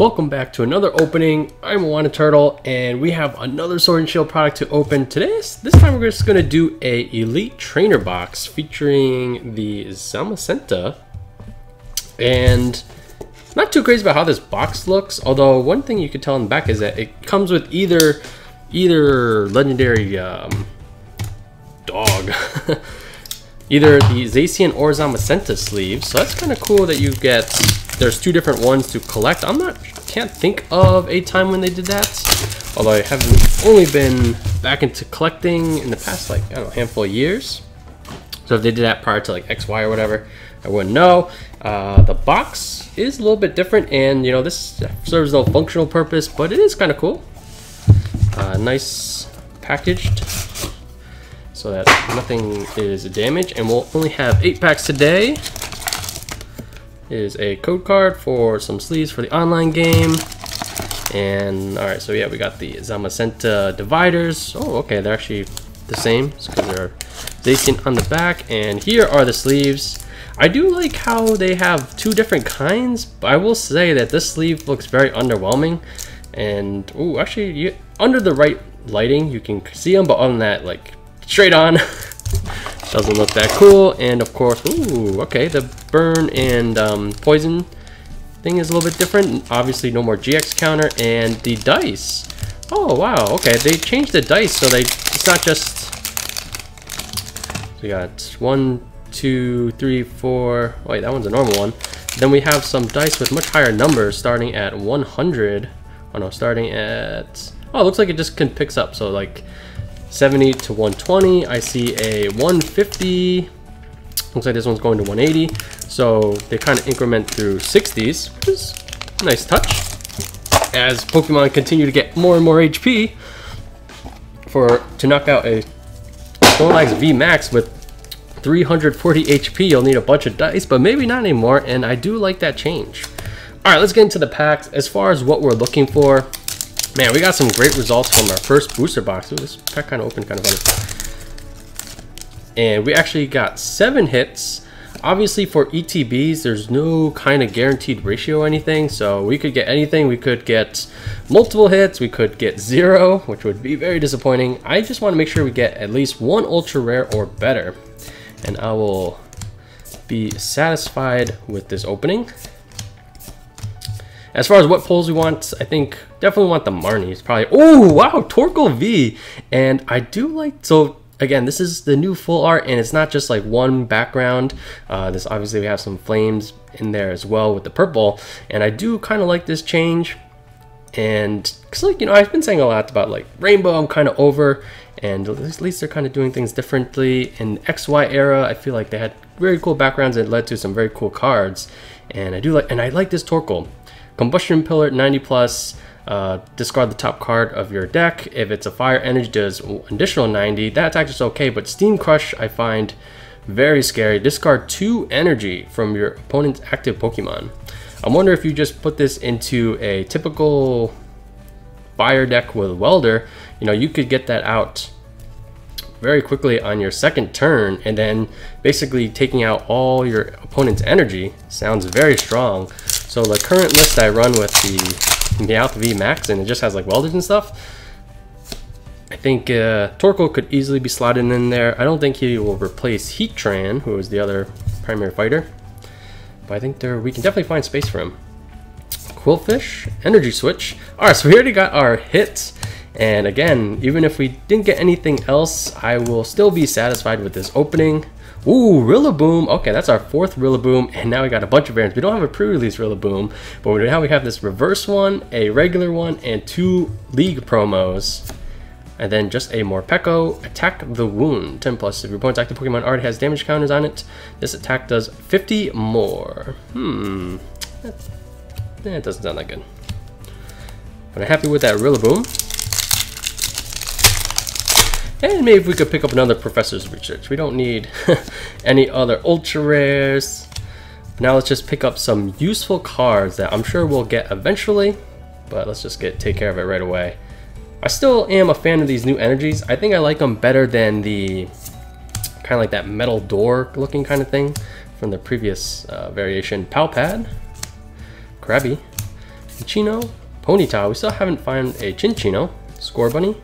Welcome back to another opening. I'm iWAHnna Turtle, and we have another Sword and Shield product to open. Today, this time we're just going to do a Elite Trainer box featuring the Zamazenta. And not too crazy about how this box looks, although one thing you could tell in the back is that it comes with either either legendary um, dog, either the Zacian or Zamazenta sleeves. So that's kind of cool that you get there's two different ones to collect. I'm not, can't think of a time when they did that. Although I haven't only been back into collecting in the past, like, I don't know, handful of years. So if they did that prior to like XY or whatever, I wouldn't know. Uh, the box is a little bit different and you know, this serves no functional purpose, but it is kind of cool. Uh, nice packaged so that nothing is damaged and we'll only have eight packs today is a code card for some sleeves for the online game. And all right, so yeah, we got the Zamazenta dividers. Oh, okay, they're actually the same because they're Zacian on the back. And here are the sleeves. I do like how they have two different kinds, but I will say that this sleeve looks very underwhelming. And, oh, actually, you, under the right lighting, you can see them, but than that, like, straight on, Doesn't look that cool. And of course, ooh, okay, the burn and um, poison thing is a little bit different. Obviously, no more GX counter. And the dice. Oh, wow, okay, they changed the dice so they it's not just... we got one, two, three, four... Wait, that one's a normal one. Then we have some dice with much higher numbers starting at 100. Oh no, starting at... Oh, it looks like it just can picks up. So like 70 to 120. I see a 150. Looks like this one's going to 180. So they kind of increment through 60s, which is a nice touch. As Pokemon continue to get more and more HP, for to knock out a Snorlax V Max with 340 HP, you'll need a bunch of dice, but maybe not anymore, and I do like that change. All right, let's get into the packs. As far as what we're looking for, Man, we got some great results from our first booster box. Ooh, this pack kind of opened kind of funny. And we actually got seven hits. Obviously for ETBs, there's no kind of guaranteed ratio or anything, so we could get anything. We could get multiple hits, we could get zero, which would be very disappointing. I just want to make sure we get at least one ultra rare or better, and I will be satisfied with this opening. As far as what pulls we want, I think definitely want the Marnies. Probably. Oh wow, Torkoal V, and I do like so. Again, this is the new full art, and it's not just like one background. Uh, this obviously we have some flames in there as well with the purple, and I do kind of like this change. And cause like you know, I've been saying a lot about like Rainbow. I'm kind of over, and at least they're kind of doing things differently. In XY era, I feel like they had very cool backgrounds that led to some very cool cards, and I do like, and I like this Torkoal. Combustion Pillar 90 plus, uh, discard the top card of your deck. If it's a fire energy does additional 90, that attack is okay, but Steam Crush I find very scary. Discard two energy from your opponent's active Pokemon. I wonder if you just put this into a typical fire deck with Welder, you know, you could get that out very quickly on your second turn and then basically taking out all your opponent's energy sounds very strong. So the current list I run with the Meowth V Max and it just has like Welder and stuff. I think uh, Torkoal could easily be slotted in there. I don't think he will replace Heatran, who is the other primary fighter. But I think there we can definitely find space for him. Qwilfish, Energy Switch. Alright, so we already got our hits. And again, even if we didn't get anything else, I will still be satisfied with this opening. Ooh, Rillaboom. Okay, that's our fourth Rillaboom, and now we got a bunch of variants. We don't have a pre-release Rillaboom, but now we have this reverse one, a regular one, and two League promos. And then just a more Morpeko, Attack the Wound. 10 plus. If your opponent's active Pokemon already has damage counters on it, this attack does 50 more. Hmm. That, that doesn't sound that good. But I'm happy with that Rillaboom. And maybe we could pick up another professor's research. We don't need any other ultra rares. Now let's just pick up some useful cards that I'm sure we'll get eventually. But let's just get take care of it right away. I still am a fan of these new energies. I think I like them better than the kind of like that metal door looking kind of thing from the previous uh, variation. Palpitoad, Krabby, Chino, Ponyta. We still haven't found a Cinccino, Scorbunny,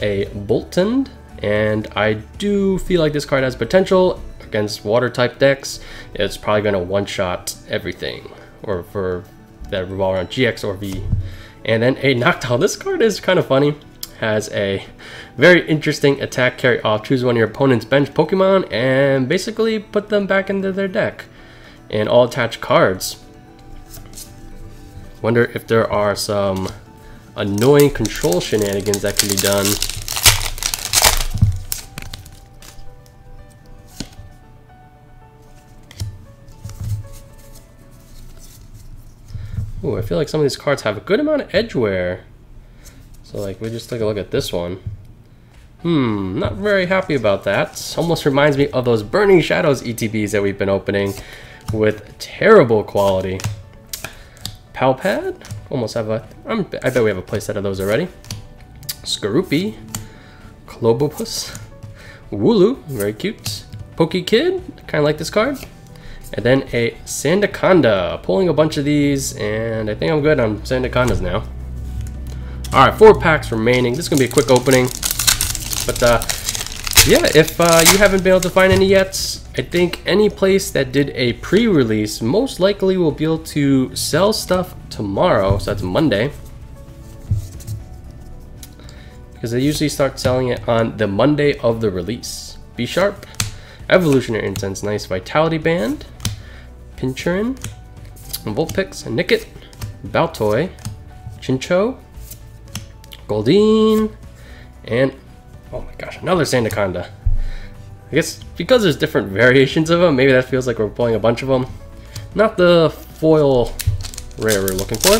a Boltund, and I do feel like this card has potential against water type decks. It's probably going to one-shot everything, or for that revolve around GX or V. And then a Noctowl. This card is kind of funny. Has a very interesting attack carry off. Choose one of your opponent's bench Pokemon and basically put them back into their deck. And all attached cards. Wonder if there are some annoying control shenanigans that can be done. Ooh, I feel like some of these cards have a good amount of edge wear. So like, we just take a look at this one. Hmm, not very happy about that. Almost reminds me of those Burning Shadows ETBs that we've been opening with terrible quality. Palpitoad, almost have a, I'm, I bet we have a playset of those already. Skorupi, Clobbopus, Wooloo, very cute. Poké Kid, kind of like this card. And then a Sandaconda, pulling a bunch of these, and I think I'm good on Sandacondas now. Alright, four packs remaining. This is to be a quick opening. But, uh, yeah, if uh, you haven't been able to find any yet, I think any place that did a pre-release most likely will be able to sell stuff tomorrow, so that's Monday. Because they usually start selling it on the Monday of the release. Bisharp, Evolutionary Incense, nice Vitality Band, Pincurchin, Vulpix, Nickit, Baltoy, Chinchou, Goldeen, and oh my gosh, another Sandaconda. I guess because there's different variations of them, maybe that feels like we're pulling a bunch of them. Not the foil rare we're looking for.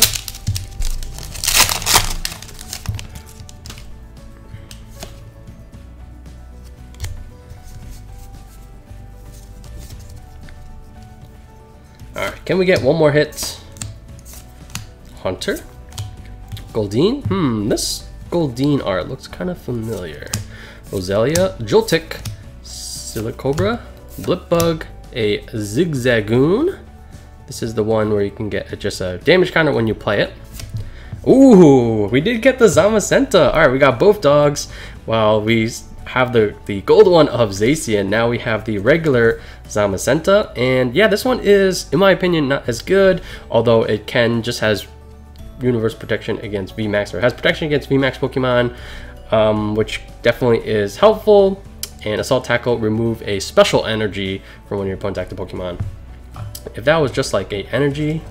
Alright, can we get one more hit? Hunter? Goldeen? Hmm, this Goldeen art looks kind of familiar. Roselia, Joltik, Silicobra, Blipbug, a Zigzagoon. This is the one where you can get just a damage counter when you play it. Ooh, we did get the Zamazenta. All right, we got both dogs. While we have the, the gold one of Zacian, now we have the regular Zamazenta. And yeah, this one is, in my opinion, not as good, although it can just has universe protection against VMAX, or has protection against VMAX Pokemon, um, which definitely is helpful. And Assault Tackle, remove a special energy from one of your opponent's active Pokemon. If that was just like a energy,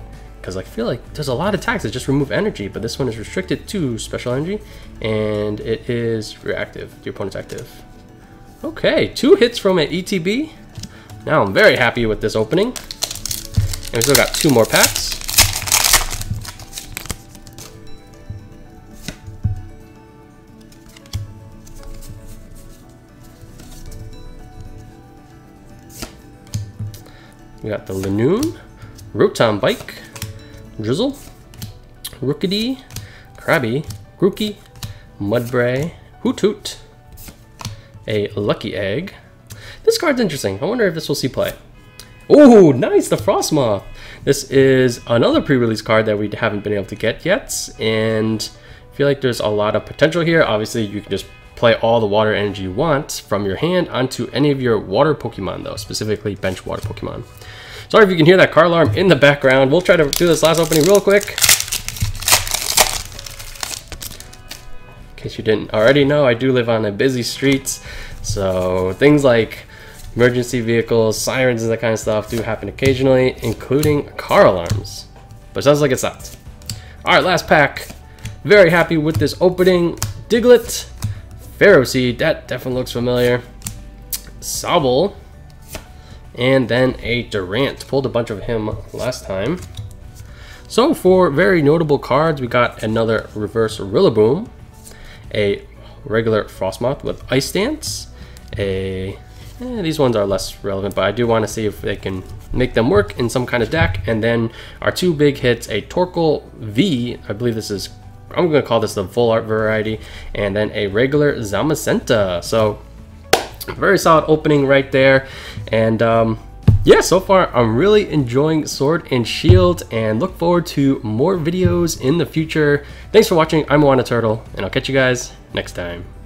because I feel like there's a lot of attacks that just remove energy, but this one is restricted to special energy, and it is reactive your opponent's active. Okay, two hits from an ETB. Now I'm very happy with this opening. And we still got two more packs. We got the Lanoon, Rotom Bike, Drizzile, Rookidee, Krabby, Grookey, Mudbray, Hoothoot, a Lucky Egg. This card's interesting. I wonder if this will see play. Oh, nice, the Frosmoth. This is another pre-release card that we haven't been able to get yet, and I feel like there's a lot of potential here. Obviously, you can just play all the water energy you want from your hand onto any of your water Pokemon though, specifically bench water Pokemon. Sorry if you can hear that car alarm in the background. We'll try to do this last opening real quick. In case you didn't already know, I do live on a busy streets, so things like emergency vehicles, sirens, and that kind of stuff do happen occasionally, including car alarms. But sounds like it's not. Alright, last pack. Very happy with this opening. Diglett, Ferroseed, that definitely looks familiar. Sobble, and then a Durant. Pulled a bunch of him last time. So for very notable cards, we got another reverse Rillaboom, a regular Frosmoth with Ice Dance, a eh, these ones are less relevant, but I do want to see if they can make them work in some kind of deck. And then our two big hits, a Torkoal V, I believe this is, I'm to call this the full art variety, and then a regular Zamazenta. So very solid opening right there. And um, yeah, so far I'm really enjoying Sword and Shield and look forward to more videos in the future. Thanks for watching. I'm iWAHnna Turtle, and I'll catch you guys next time.